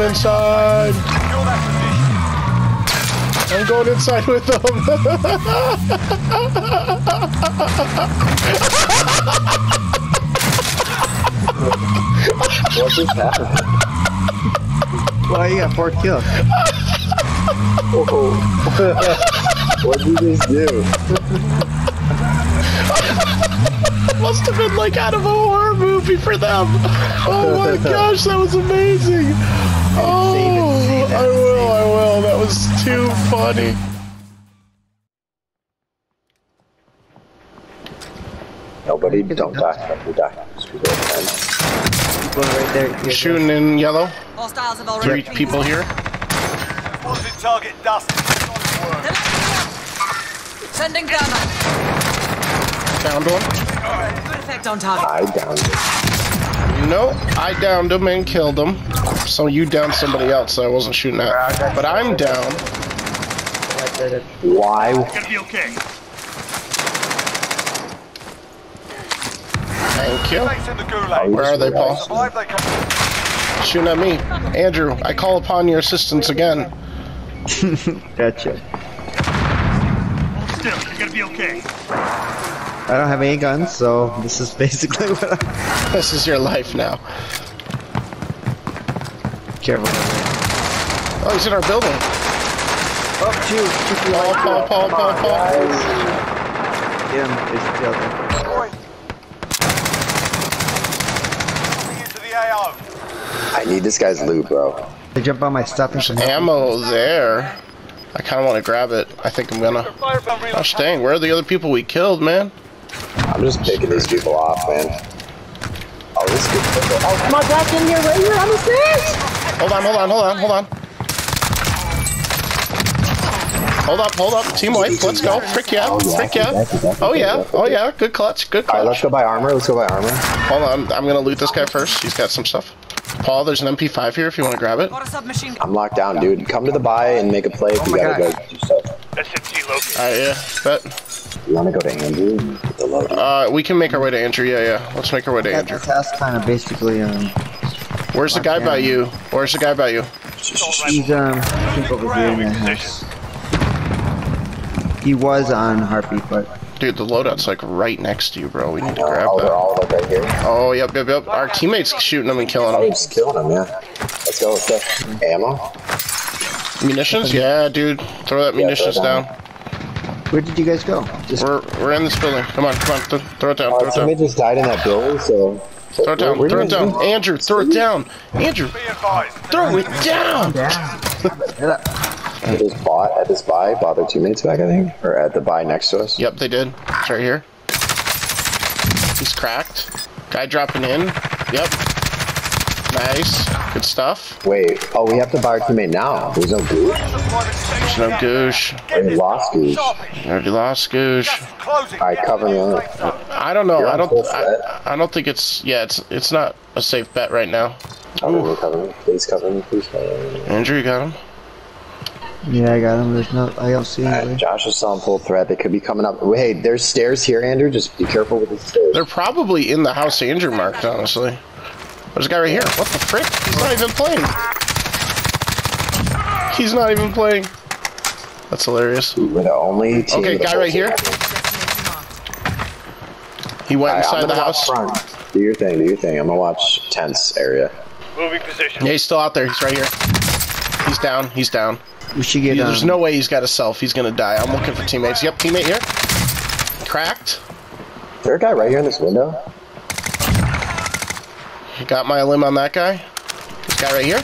going inside. I'm going inside with them. What just happened? Well, you got four kills. what did just do? Must have been like out of a horror movie for them. Oh my gosh, that was amazing. Too funny. Nobody, don't die. Nobody die. Just be there, man. Right there. You're Shooting in yellow. Have Three already people here. Spotted target dust. Sending thermal. Downed one. Good effect on target. I downed him. No, I downed him and killed him. So you downed somebody else that I wasn't shooting at. But I'm down. right there. Why? Gonna be okay. Thank you. Thanks in the gulag. Where are they, Paul? Survive, they come. Shooting at me. Andrew, I call upon your assistance again. Gotcha. Still, you're gonna be okay. I don't have any guns, so this is basically what I'm. This is your life now. Careful. Oh, he's in our building. Oh, shoot! Paul, Paul, Paul, Paul, Paul. Get him. There's two out there. Destroy. Moving into the AO. I need this guy's loot, bro. They jump on my stuff and some Ammo there. I kind of want to grab it. I think I'm gonna. Gosh dang, where are the other people we killed, man? I'm just picking these people off, man. Oh, this good. Oh, Come on, back in here, right here on the stairs! Hold on, hold on, hold on, hold on. Hold up, hold up. Team wipe, let's go. Frick yeah, frick yeah. Oh yeah, oh yeah. Good clutch, good All right, let's go buy armor. Let's go buy armor. Hold on, I'm gonna loot this guy first. He's got some stuff. Paul, there's an MP5 here if you want to grab it. Got a submachine gun. I'm locked down, dude. Come to the buy and make a play if Oh you my gotta gosh. go. SMG located. Alright, yeah, bet. You wanna go to Andrew? The load. Uh, we can make our way to Andrew. Yeah, yeah. Let's make our way to Got Andrew. the task kind of basically, um, Where's the guy by you? Where's the guy by you? he's, um, I think over here in that house. He was on Harpy, but Dude, the loadout's like right next to you, bro. We need to grab Oh, they're that. all here. Oh, yep, yep, yep. Our teammates shooting them and killing I'm him. just killing them, yeah. Let's go. Let's go. Ammo. Munitions? Yeah, dude. Throw that Yeah, munitions throw down. down. Where did you guys go? Just We're we're in this building. Come on, come on. Th- throw it down. Our Throw it down. teammate just died in that building, so. so Throw it down. where- Throw it down. go? Andrew, throw it down. Andrew, throw it down. At this bot, at this buy, bought their teammates back, I think, or at the buy next to us. Yep, they did. It's right here. He's cracked. Guy dropping in. Yep. Nice. Good stuff. Wait, oh, we have to buy our teammate now. There's no gooch. There's no goosh. We lost gooch. All Already lost goosh. Closing. right, cover me up. I don't know. You're I don't. full I, set. I don't think it's. Yeah, it's. It's not a safe bet right now. Oh, cover me, cover me. Please cover me, please cover me. Andrew, you got him. yeah, I got him. There's no, I don't see anybody. Josh is on full threat. They could be coming up. Hey, there's stairs here, Andrew. Just be careful with the stairs. They're probably in the house Andrew marked, honestly. There's a guy right here. What the frick? He's not even playing. He's not even playing. That's hilarious. We're the only team. Okay, guy right here. team. Destination marked. He went All right, I'm inside the house. front. Do your thing. Do your thing. I'm gonna watch tents area. Moving position. Yeah, he's still out there. He's right here. He's down. He's down. We should get, Yeah, um, there's no way he's got a self. He's gonna die. I'm looking for teammates. Yep, teammate here. Cracked. Is there a guy right here in this window? Got my limb on that guy. This guy right here.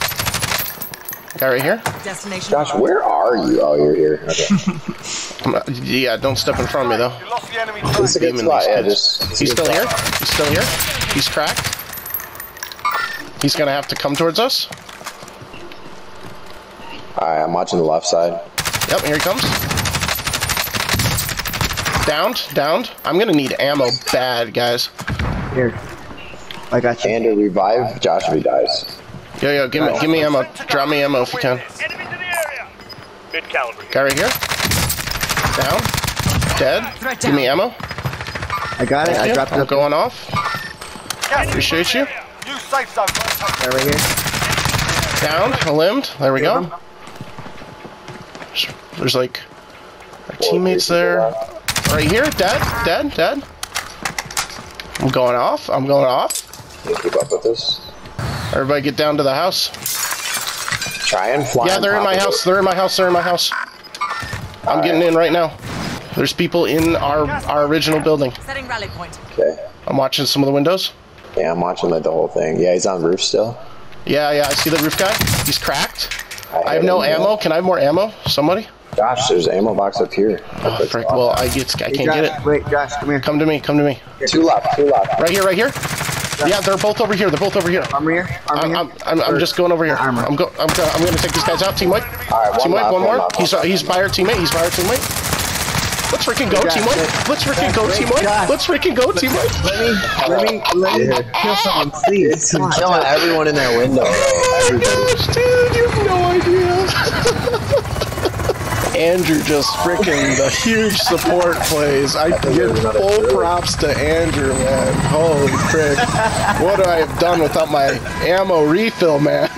Guy right here. Destination Josh, marked. where are you? Oh, you're here. Okay. Come on. Yeah, don't step in front of me though. You lost the enemy This a good spot. Yeah, kids. just. He's good still here. He's still here. He's cracked. He's gonna have to come towards us. All right, I'm watching the left side. Yep, here he comes. Downed, downed. I'm gonna need ammo bad, guys. here. I got you. And to revive Josh if he dies. Yo, yo, give me, give me ammo. Drop me ammo if you can. Enemies in the area. Mid caliber. Guy right here. Down. Dead. Threat Give me ammo. I got it. Thank I you. dropped it I'm going off. Gas Appreciate you. Use safe zone. Right here. Down, a limbed. There we go. There's like our teammates there. Right here, dead, dead, dead. I'm going off. I'm going off. Can you keep up with this? Everybody get down to the house. Try and fly. Yeah, they're in my of house. it. They're in my house. They're in my house. I'm getting in right now. There's people in our our original building. Setting rally point. Okay. I'm watching some of the windows. Yeah, I'm watching like the whole thing. Yeah, he's on roof still. Yeah, yeah, I see the roof guy. He's cracked. I have no him. ammo. Can I have more ammo? Somebody? Gosh, there's an ammo box up here. Oh, frick. Well, I get. I Hey, can't Josh, get it. Wait, Josh, come here. Come to me. Come to me. two left, two left. Right here. Right here. Yeah, they're both over here. They're both over here. Armor here. Armor I'm, here. I'm, I'm, I'm just going over here. Armor. I'm go. I'm, go, I'm going to take these guys out. Team white. All right, one team white. left, One one more. left, he's one he's by our teammate. He's by our teammate. Let's freaking go, team white. wait. Let's freaking go, team white. Let's freaking go, team white. Let me, let me, let me kill someone, please. Come on. Killing everyone in their window. Oh my gosh, dude, you have no idea. Andrew just freaking the huge support plays. I give full props to Andrew, man. Holy frick. What would I have done without my ammo refill, man?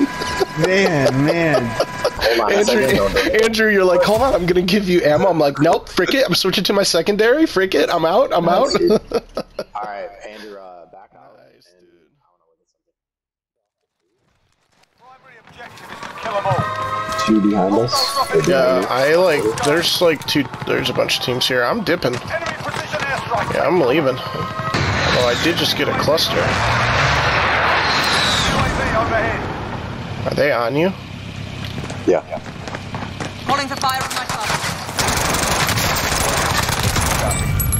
Man, man. Hold on Andrew, second. don't do it. Andrew, you're like, hold on, I'm gonna give you ammo. I'm like, nope, frick it. I'm switching to my secondary. Frick it. I'm out. I'm out. All right, Andrew, uh, back out. Primary objective is to kill them all. Two behind us. yeah, I like. There's like two. There's a bunch of teams here. I'm dipping. Enemy precision airstrike. Yeah, I'm leaving. Although I did just get a cluster. Are they on you? Yeah. Calling for fire on my target.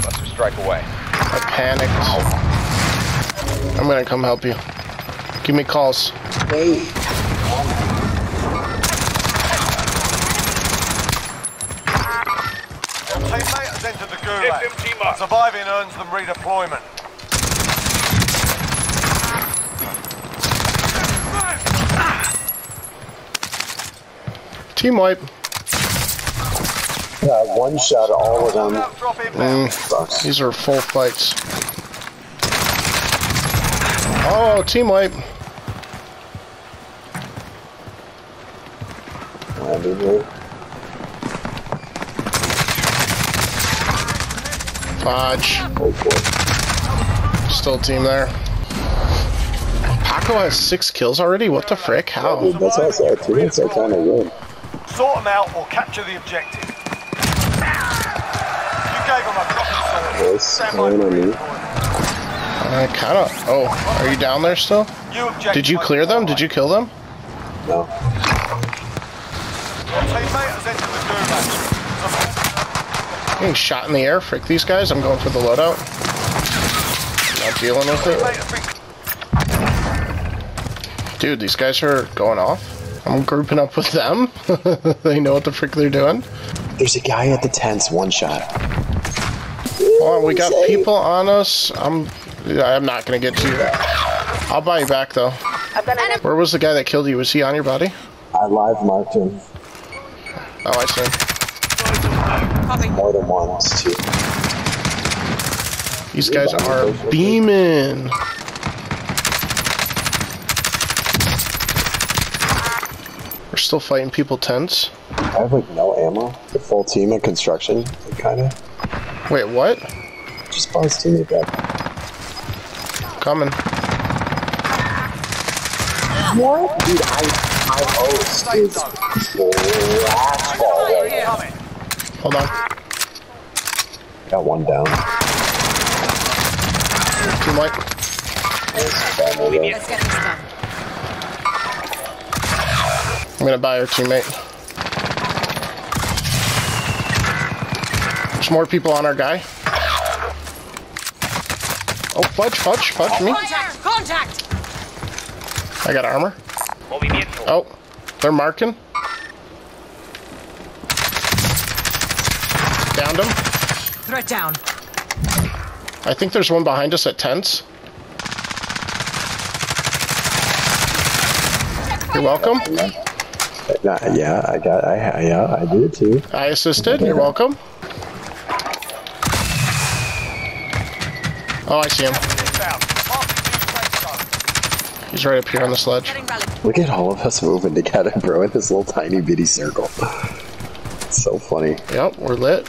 Cluster strike away. I panicked. I'm gonna come help you. Give me calls. Hey. Your teammate has entered the gulag. Surviving earns them redeployment. Team wipe. Yeah, one shot all of them. Out drop inbound. Mm. Sucks. These are full fights. Oh, team wipe. Landing here. Fudge. Oh boy. Still a team there. Paco has six kills already? What the frick? How? Dude, that's us. Our teammates are trying to win. Sort them out or capture the objective. You gave them a dropping sword. Boys, Stand by calling for on me. redeployment. I kinda. Oh, are you down there still? You Did you clear them? Did you kill them? No. Your teammate has entered the gulag. Getting shot in the air. Frick these guys. I'm going for the loadout. Not dealing with it. Dude, these guys are going off. I'm grouping up with them. they know what the frick they're doing. There's a guy at the tents, one shot. On, we got people on us. I'm I'm not gonna get to you. I'll buy you back though. Where was the guy that killed you? Was he on your body? I live marked him Oh, I see him. Copy. more than once, too. These guys are beaming. We're still fighting people tents. I have like no ammo. The full team in construction, kind of. Wait, what? Just bought his teammate back. Coming. What? Dude, I, my host is trash ball right now. Coming. Hold on. Got one down. Team white. Family. Let's get this done. I'm gonna buy our teammate. There's more people on our guy. Oh, fudge, fudge, fudge me. Contact! Contact! I got armor. Oh, they're marking. Downed him. Threat down. I think there's one behind us at tents. You're welcome. Nah, yeah, I got, I, yeah, I did too. I assisted. You're welcome. Oh, I see him. Inbound. Mark the new safe zone. He's right up here on the sledge. Getting rally. Look at all of us moving together, bro, in this little tiny bitty circle. It's so funny. Yep, we're lit.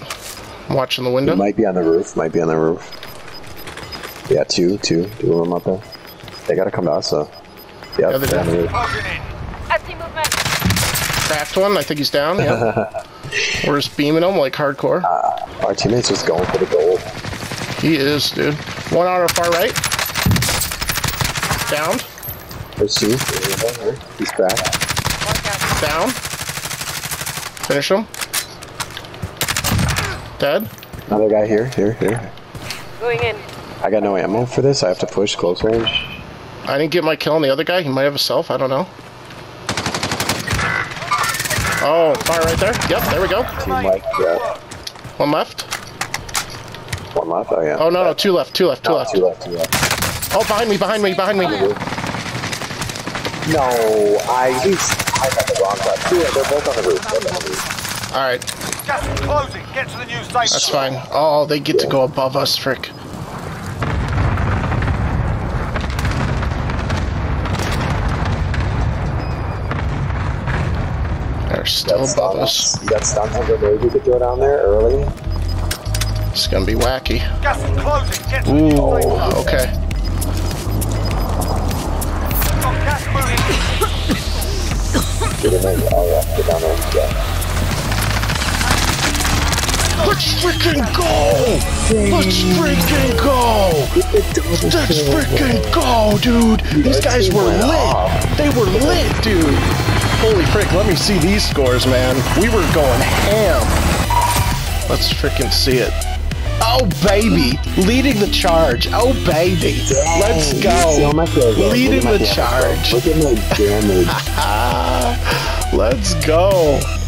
I'm watching the window. Might be on the roof. Might be on the roof. Yeah, two, two, two of them up there. They gotta come to us though. Yep, Yeah, they they're on the roof. I see movement. Cracked one. I think he's down. Yeah. we're just beaming him like hardcore. Uh, our teammates just going for the gold. He is, dude. One on our far right. Down. There's two. He's back. Down. Finish him. Dead. Another guy here, here, here. Going in. I got no ammo for this. I have to push close range. I didn't get my kill on the other guy. He might have a self. I don't know. Oh, fire right there. Yep, there we go. Team like, yeah. One left. One left. Oh yeah. Oh, no, no. Two left. Two left. Two No, left. Two left. Two left. Oh, behind me. Behind me. Behind me. No, I I got the wrong guy. Two, they're both on the roof. Both on the roof. All right. Gas is closing. Get to the new safe That's zone. fine. Oh, they get to go above us, frick. They're still Got above us. You got stuns on grenade you could throw down there early. It's gonna be wacky. Gas is closing. Get to the new Ooh, safe zone. okay. Freaking go! Let's freaking go! Let's freaking go, dude! These guys were lit! They were lit, dude! Holy frick, let me see these scores, man. We were going ham. Let's freaking see it. Oh, baby! Leading the charge. Oh, baby! Let's go! Leading the charge. Look at my damage. Let's go!